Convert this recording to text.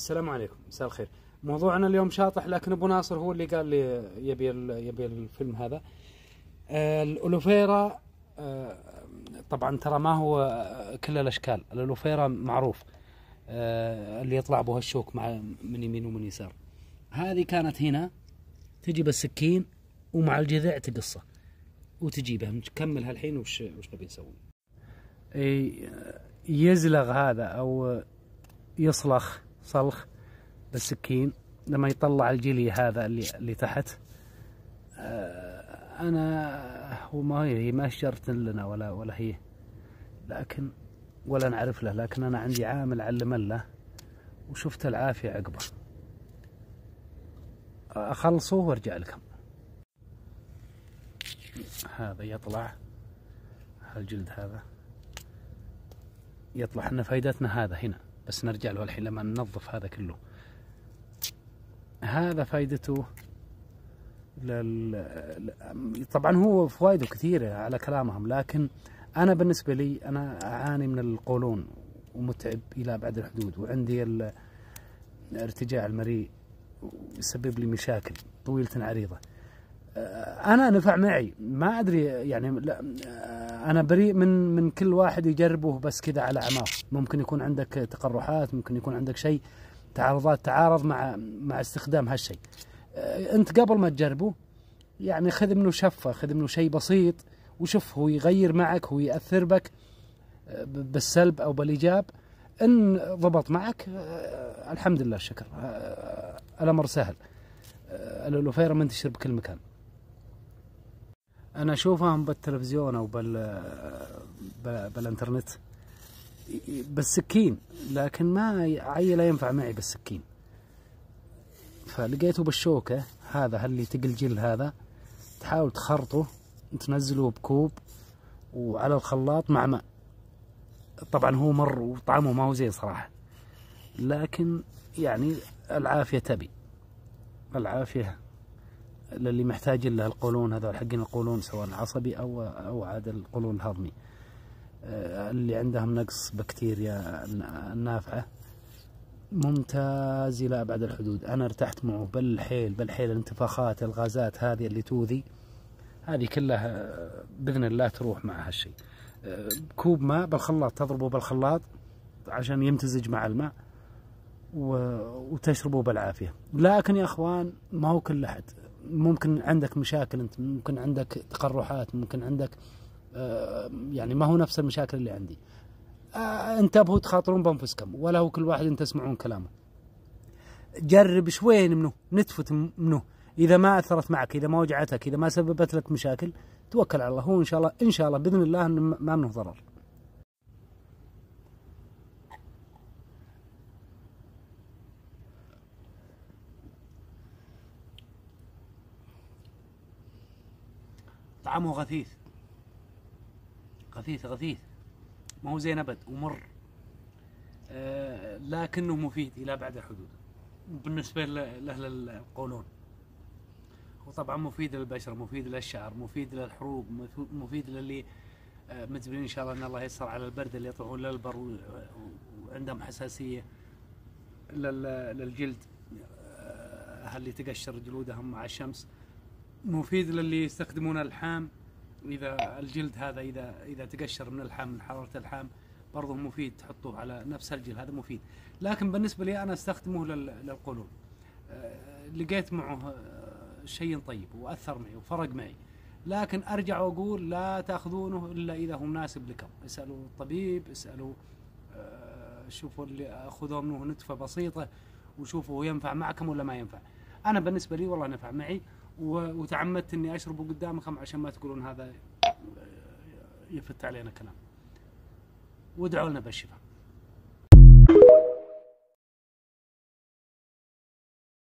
السلام عليكم مساء الخير. موضوعنا اليوم شاطح لكن أبو ناصر هو اللي قال لي يبي يبي الفيلم هذا. آه، الألوفيرا آه، طبعا ترى ما هو آه، كل الأشكال. الألوفيرا معروف اللي يطلع به الشوك مع من يمين ومن يسار. هذه كانت هنا تجي بالسكين ومع الجذع تقصه وتجيبها نكملها الحين وش وش نبي نسوي. يزلغ هذا أو يصلخ. صلخ بالسكين لما يطلع الجلي هذا اللي اللي تحت. آه، أنا هو ما هي ما شجرت لنا ولا ولا هي. لكن ولا نعرف له لكن أنا عندي عامل علم له وشفت العافية عقبه. أخلصه وأرجع لكم. هذا يطلع الجلد هذا. يطلع ان فايدتنا هذا هنا. بس نرجع له الحين لما ننظف هذا كله. هذا فايدته لل... طبعا هو فوائده كثيرة على كلامهم لكن أنا بالنسبة لي أنا أعاني من القولون ومتعب إلى أبعد الحدود وعندي ال- ارتجاع المريء ويسبب لي مشاكل طويلة عريضة. أنا نفع معي ما أدري يعني لا أنا بريء من من كل واحد يجربه بس كذا على أعماق. ممكن يكون عندك تقرحات ممكن يكون عندك شيء تعارضات تعارض مع مع استخدام هالشيء. آه، أنت قبل ما تجربه يعني خذ منه شفة خذ منه شيء بسيط وشوف هو يغير معك هو يأثر بك آه، بالسلب أو بالإيجاب. إن ضبط معك آه، الحمد لله الشكر الأمر سهل. الألوفيرا منتشر بكل مكان. أنا اشوفهم بالتلفزيون أو بال بال- بالإنترنت. بالسكين لكن ما عيله ينفع معي بالسكين. فلقيته بالشوكة هذا اللي تقل جل هذا؟ تحاول تخرطه تنزله بكوب وعلى الخلاط مع ماء. طبعا هو مر وطعمه ما هو زين صراحة. لكن يعني العافية تبي. العافية. للي محتاج له القولون هذول حقين القولون سواء العصبي أو أو عاد القولون الهضمي. آه، اللي عندهم نقص بكتيريا النافعه ممتاز إلى أبعد الحدود. أنا ارتحت معه بالحيل بالحيل الانتفاخات الغازات هذه اللي توذي هذه كلها آه، بإذن الله تروح مع هالشيء. آه، كوب ماء بالخلاط تضربه بالخلاط عشان يمتزج مع الماء وتشربوا بالعافية. لكن يا أخوان ما هو كل أحد. ممكن عندك مشاكل انت ممكن عندك تقرحات ممكن عندك آه، يعني ما هو نفس المشاكل اللي عندي. آه، انتبهوا تخاطرون بأنفسكم ولا هو كل واحد انت تسمعون كلامه. جرب شوين منه نتفة منه. إذا ما أثرت معك إذا ما وجعتك إذا ما سببت لك مشاكل توكل على الله هو ان شاء الله إن شاء الله بإذن الله ما منه ضرر. طعمه غثيث. غثيث غثيث. ما هو زين أبد ومر. آه لكنه مفيد إلى ابعد الحدود. بالنسبة لأهل القولون. وطبعا مفيد للبشره مفيد للشعر مفيد للحروق مفو- مفيد للي آه، متزبلين إن شاء الله أن الله ييسر على البرد اللي يطلعون للبر وعندهم حساسية لل- للجلد. آه، اللي تقشر جلودهم مع الشمس. مفيد للي يستخدمون الحام إذا الجلد هذا إذا إذا تقشر من الحام من حرارة الحام برضه مفيد تحطوه على نفس الجلد هذا مفيد. لكن بالنسبة لي أنا أستخدمه لل- للقولون. آه، لقيت معه آه، شيء طيب وأثر معي وفرق معي. لكن أرجع وأقول لا تأخذونه إلا إذا هو مناسب لكم. اسألوا الطبيب اسألوا آه، شوفوا اللي خذوا منه نتفة بسيطة وشوفوا ينفع معكم ولا ما ينفع. أنا بالنسبة لي والله نفع معي. وتعمدت إني اشربه قدامكم عشان ما تقولون هذا يفت علينا كلام. وادعوا لنا بالشفاء